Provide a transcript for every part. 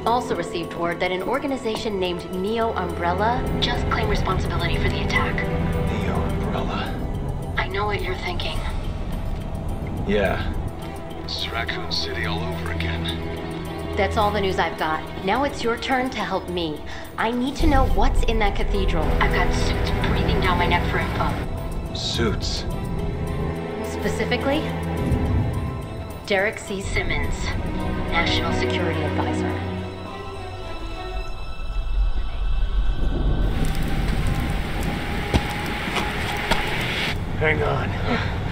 about 70,000 hostiles. We also received word that an organization named Neo Umbrella just claimed responsibility for the attack. Neo Umbrella. I know what you're thinking. Yeah. It's Raccoon City all over again. That's all the news I've got. Now it's your turn to help me. I need to know what's in that cathedral. I've got suits breathing down my neck for info. Suits. Specifically, Derek C. Simmons, National Security Advisor. Hang on.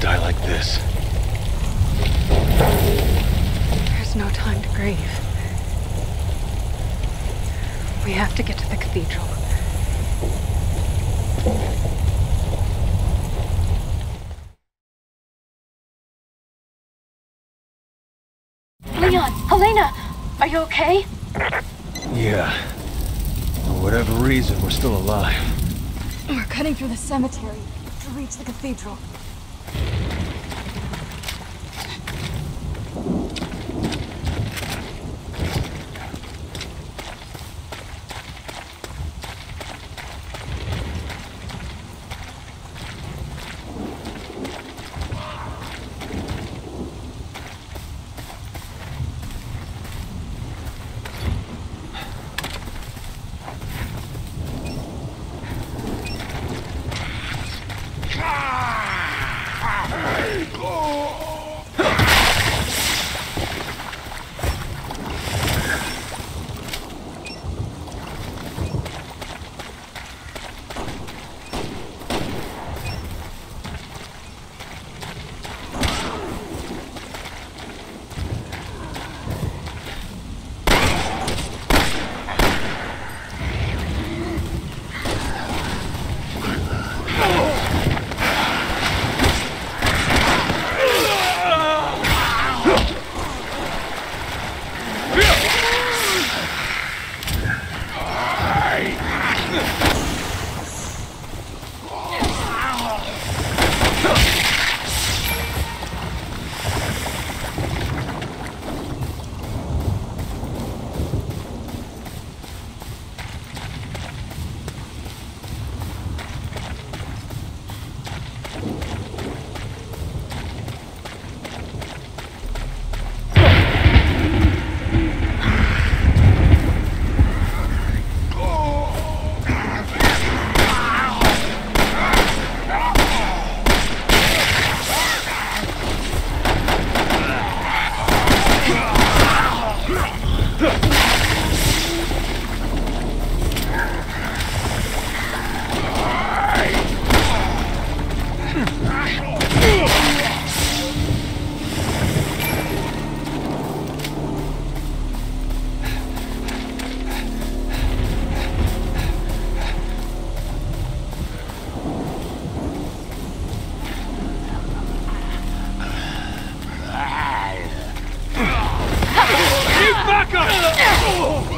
Die like this. There's no time to grieve. We have to get to the cathedral. Leon, Helena, are you okay? Yeah. For whatever reason, we're still alive. We're cutting through the cemetery to reach the cathedral. Thank you. Ataca!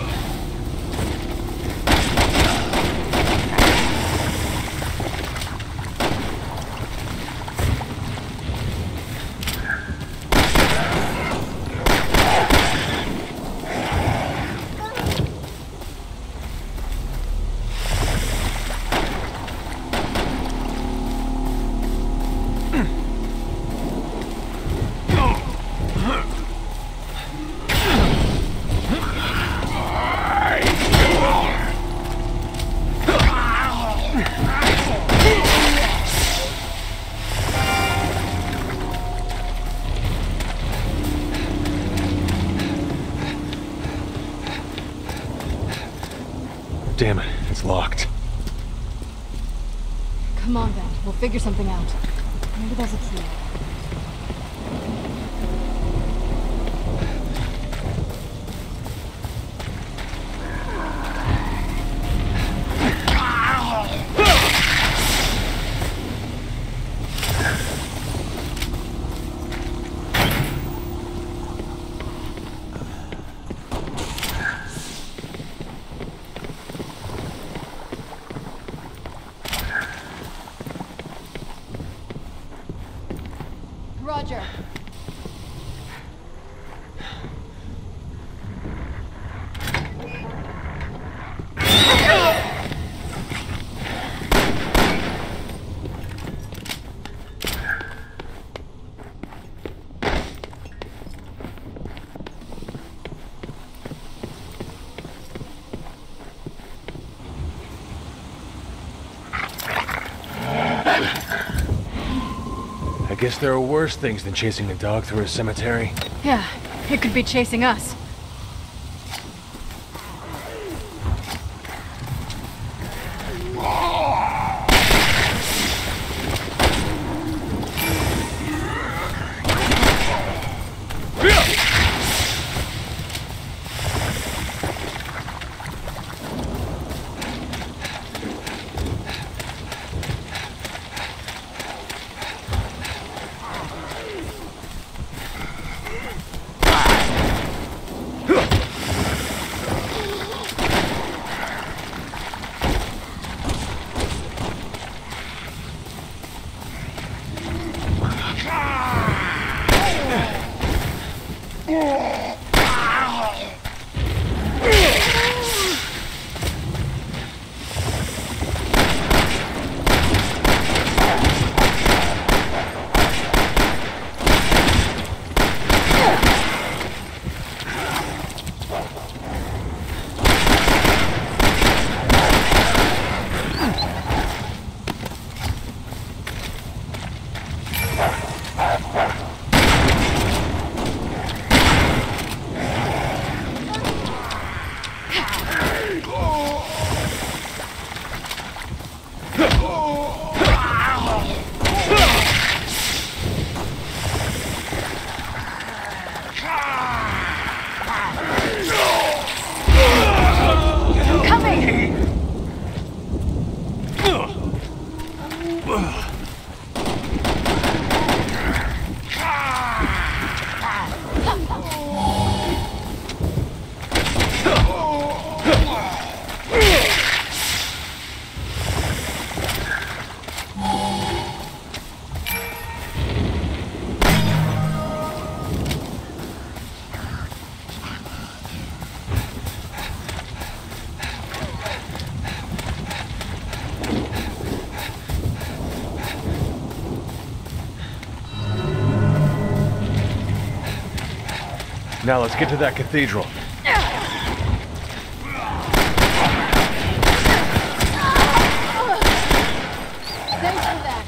Damn it, it's locked. Come on then, we'll figure something out. Maybe there's a key. Roger. I guess there are worse things than chasing a dog through a cemetery. Yeah, it could be chasing us. Now let's get to that cathedral. Thanks for that.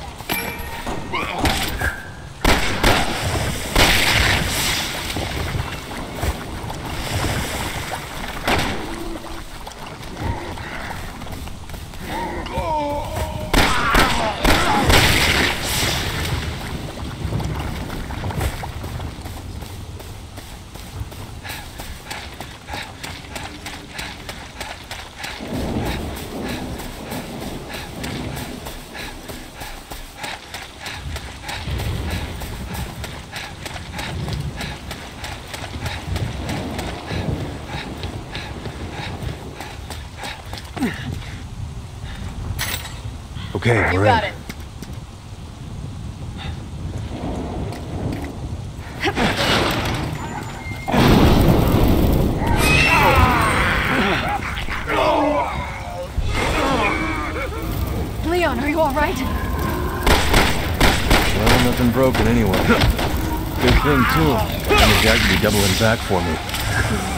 Okay, You we're got in. it. Leon, are you alright? Well, nothing broken anyway. Good thing, too. And the guy could be doubling back for me.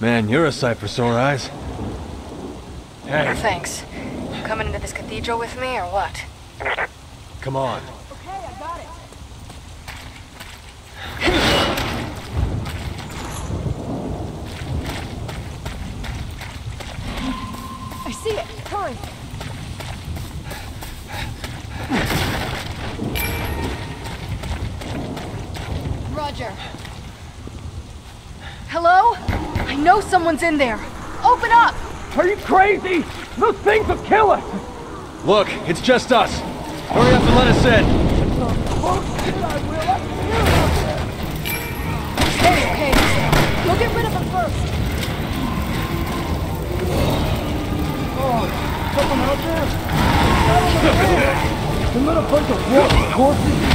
Man, you're a sight for sore eyes. Hey, Thanks. Coming into this cathedral with me, or what? come on. Okay, I got it. I see it. Hurry. Roger. Hello? I know someone's in there. Open up! Are you crazy? Those things will kill us! Look, it's just us. Hurry up and let us in. Okay, okay. Go get rid of them first. Oh, someone out there? And let a bunch of walking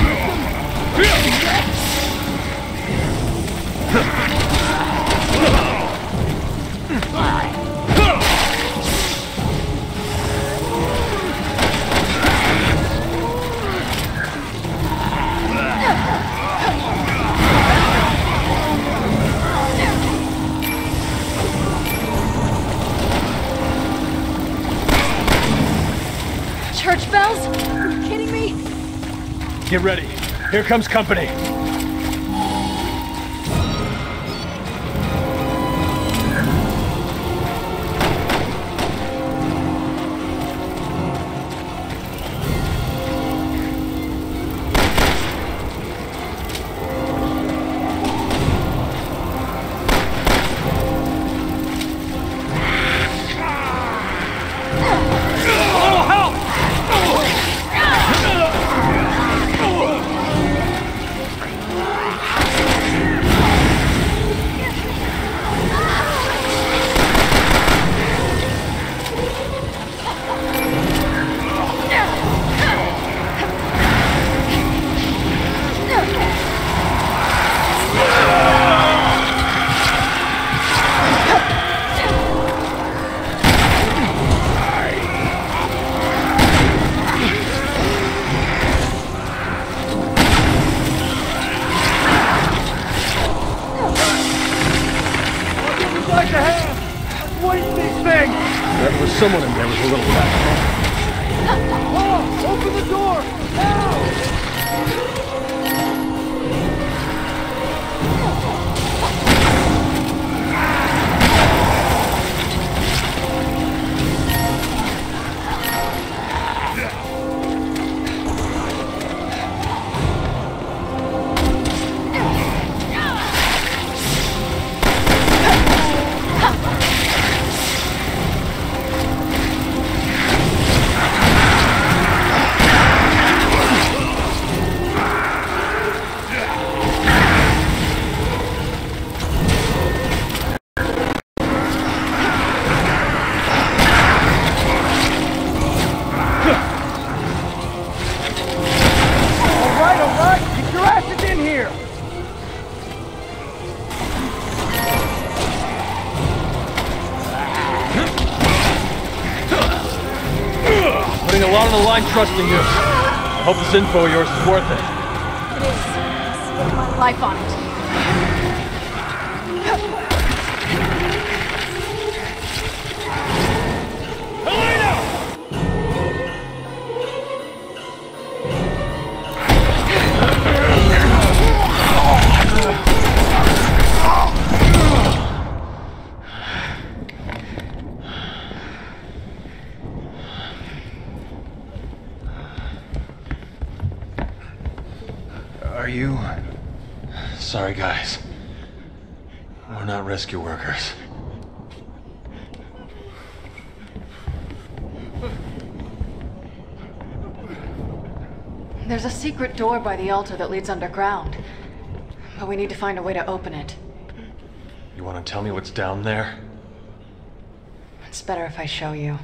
Get ready. Here comes company. Someone in there with a little back. Lot on the line trusting you. I hope this info of yours is worth it. It is. Put my life on it. Are you... Sorry, guys. We're not rescue workers. There's a secret door by the altar that leads underground. But we need to find a way to open it. You want to tell me what's down there? It's better if I show you.